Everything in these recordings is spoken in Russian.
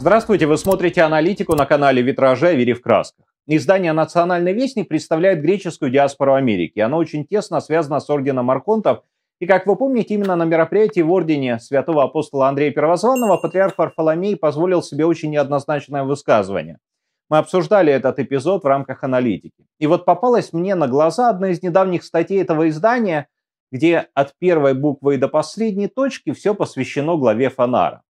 Здравствуйте, вы смотрите аналитику на канале Витража «Вери в красках». Издание «Национальный вестник» представляет греческую диаспору Америки. Оно очень тесно связано с орденом Архонтов. И, как вы помните, именно на мероприятии в ордене святого апостола Андрея Первозванного патриарх Варфоломей позволил себе очень неоднозначное высказывание. Мы обсуждали этот эпизод в рамках аналитики. И вот попалась мне на глаза одна из недавних статей этого издания, где от первой буквы до последней точки все посвящено главе Фонара.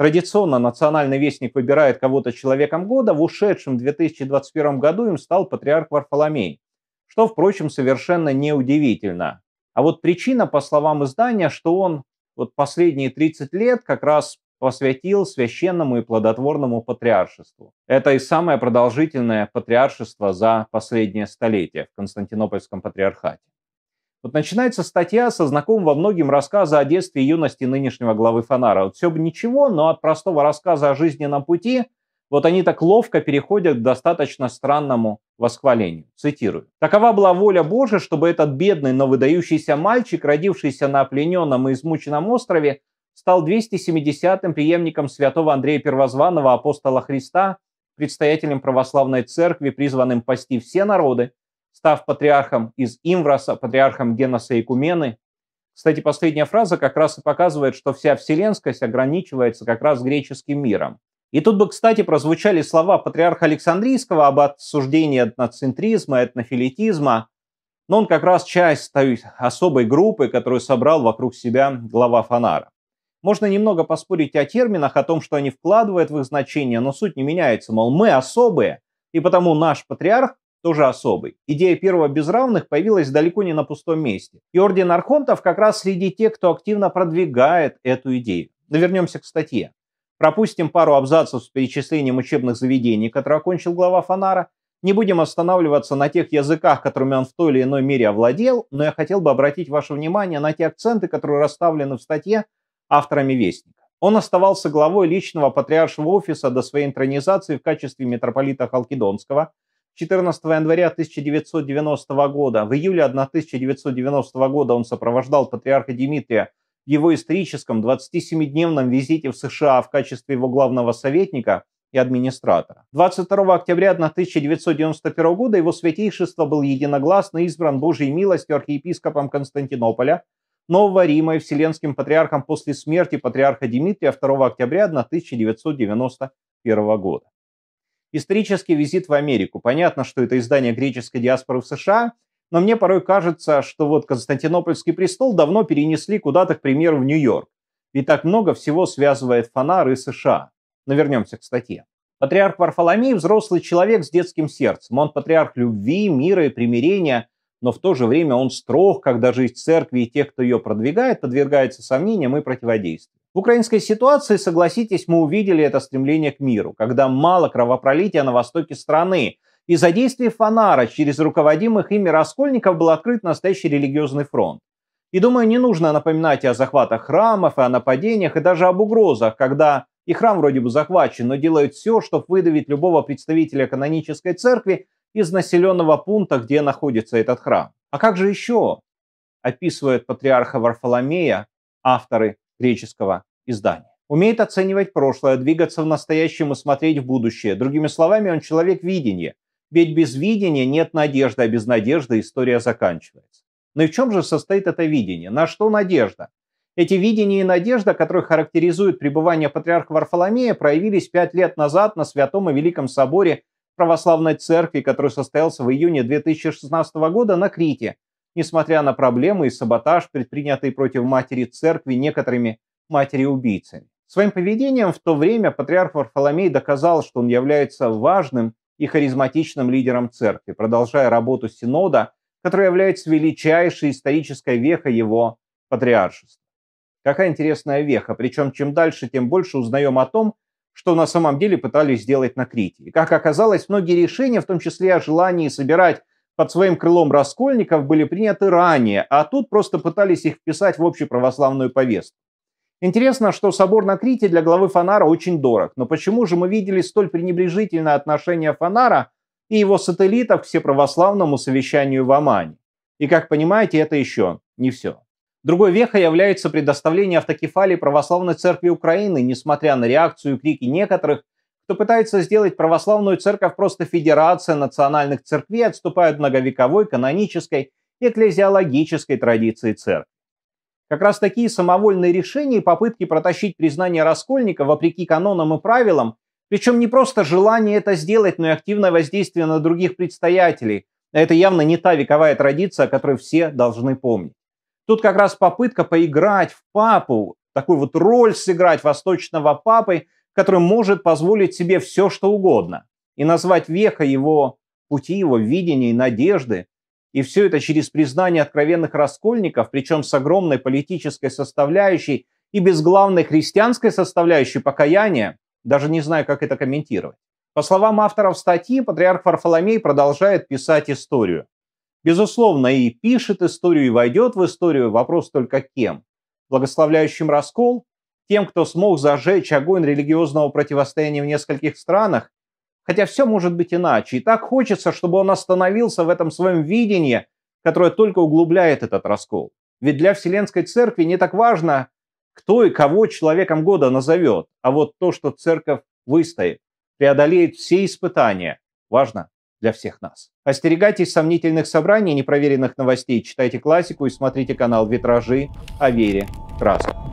Традиционно национальный вестник выбирает кого-то человеком года. В ушедшем 2021 году им стал патриарх Варфоломей, что, впрочем, совершенно неудивительно. А вот причина, по словам издания, что он вот последние 30 лет как раз посвятил священному и плодотворному патриаршеству. Это и самое продолжительное патриаршество за последнее столетие в Константинопольском патриархате. Вот начинается статья со знакомого многим рассказа о детстве и юности нынешнего главы Фонара. Вот все бы ничего, но от простого рассказа о жизненном пути вот они так ловко переходят к достаточно странному восхвалению. Цитирую. «Такова была воля Божия, чтобы этот бедный, но выдающийся мальчик, родившийся на плененном и измученном острове, стал 270-м преемником святого Андрея Первозванного, апостола Христа, предстоятелем православной церкви, призванным пасти все народы, став патриархом из Имвраса, патриархом Геноса и Кумены. Кстати, последняя фраза как раз и показывает, что вся вселенскость ограничивается как раз греческим миром. И тут бы, кстати, прозвучали слова патриарха Александрийского об осуждении этноцентризма, этнофилитизма, но он как раз часть той особой группы, которую собрал вокруг себя глава Фонара. Можно немного поспорить о терминах, о том, что они вкладывают в их значение, но суть не меняется. Мол, мы особые, и потому наш патриарх тоже особый. Идея первого без равных появилась далеко не на пустом месте. И орден Архонтов как раз среди тех, кто активно продвигает эту идею. Но вернемся к статье. Пропустим пару абзацев с перечислением учебных заведений, которые окончил глава Фонара. Не будем останавливаться на тех языках, которыми он в той или иной мере овладел, но я хотел бы обратить ваше внимание на те акценты, которые расставлены в статье авторами Вестника. Он оставался главой личного патриаршего офиса до своей интронизации в качестве митрополита Халкидонского – 14 января 1990 года. В июле 1990 года он сопровождал патриарха Дмитрия в его историческом 27-дневном визите в США в качестве его главного советника и администратора. 22 октября 1991 года его святейшество был единогласно избран Божьей милостью архиепископом Константинополя, Нового Рима и Вселенским патриархом после смерти патриарха Дмитрия 2 октября 1991 года. Исторический визит в Америку. Понятно, что это издание греческой диаспоры в США, но мне порой кажется, что вот Константинопольский престол давно перенесли куда-то, к примеру, в Нью-Йорк. Ведь так много всего связывает Фонар и США. Но вернемся к статье. Патриарх Варфоломей – взрослый человек с детским сердцем. Он патриарх любви, мира и примирения, но в то же время он строг, когда жизнь церкви и тех, кто ее продвигает, подвергается сомнениям и противодействию. В украинской ситуации, согласитесь, мы увидели это стремление к миру, когда мало кровопролития на востоке страны. Из-за действий Фонара через руководимых ими раскольников был открыт настоящий религиозный фронт. И думаю, не нужно напоминать о захватах храмов, и о нападениях, и даже об угрозах, когда и храм вроде бы захвачен, но делают все, чтобы выдавить любого представителя канонической церкви из населенного пункта, где находится этот храм. А как же еще описывает патриарха Варфоломея авторы греческого издания. Умеет оценивать прошлое, двигаться в настоящем и смотреть в будущее. Другими словами, он человек видения. Ведь без видения нет надежды, а без надежды история заканчивается. Но и в чем же состоит это видение? На что надежда? Эти видения и надежда, которые характеризуют пребывание патриарха Варфоломея, проявились пять лет назад на Святом и Великом Соборе Православной Церкви, который состоялся в июне 2016 года на Крите, несмотря на проблемы и саботаж, предпринятый против матери церкви некоторыми матери-убийцами. Своим поведением в то время патриарх Варфоломей доказал, что он является важным и харизматичным лидером церкви, продолжая работу Синода, который является величайшей исторической вехой его патриаршества. Какая интересная веха, причем чем дальше, тем больше узнаем о том, что на самом деле пытались сделать на Крите. И как оказалось, многие решения, в том числе о желании собирать под своим крылом раскольников были приняты ранее, а тут просто пытались их вписать в общеправославную повестку. Интересно, что собор на Крите для главы Фонара очень дорог, но почему же мы видели столь пренебрежительное отношение Фонара и его сателлитов к всеправославному совещанию в Омане? И как понимаете, это еще не все. Другой вехой является предоставление автокефалии Православной Церкви Украины, несмотря на реакцию и крики некоторых, кто пытается сделать православную церковь просто федерацией национальных церквей, отступают многовековой канонической и экклезиологической традиции церкви. Как раз такие самовольные решения и попытки протащить признание раскольника вопреки канонам и правилам, причем не просто желание это сделать, но и активное воздействие на других предстоятелей, это явно не та вековая традиция, о которой все должны помнить. Тут как раз попытка поиграть в папу, такую вот роль сыграть восточного папы, который может позволить себе все, что угодно, и назвать веха его пути, его видения и надежды, и все это через признание откровенных раскольников, причем с огромной политической составляющей и без главной христианской составляющей покаяния, даже не знаю, как это комментировать. По словам авторов статьи, патриарх Варфоломей продолжает писать историю. Безусловно, и пишет историю, и войдет в историю. Вопрос только кем? Благословляющим раскол? Тем, кто смог зажечь огонь религиозного противостояния в нескольких странах? Хотя все может быть иначе. И так хочется, чтобы он остановился в этом своем видении, которое только углубляет этот раскол. Ведь для Вселенской Церкви не так важно, кто и кого человеком года назовет, а вот то, что Церковь выстоит преодолеет все испытания. Важно для всех нас. Остерегайтесь сомнительных собраний, непроверенных новостей, читайте классику и смотрите канал «Витражи» о вере красках.